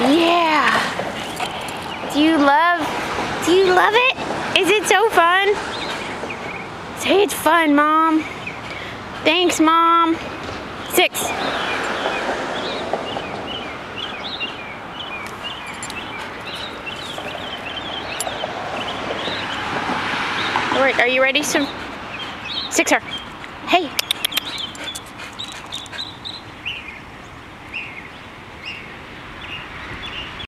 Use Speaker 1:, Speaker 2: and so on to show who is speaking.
Speaker 1: Yeah. Do you love, do you love it? Is it so fun? Say it's fun, Mom. Thanks, Mom. Six. All right, are you ready? So, six her. Hey.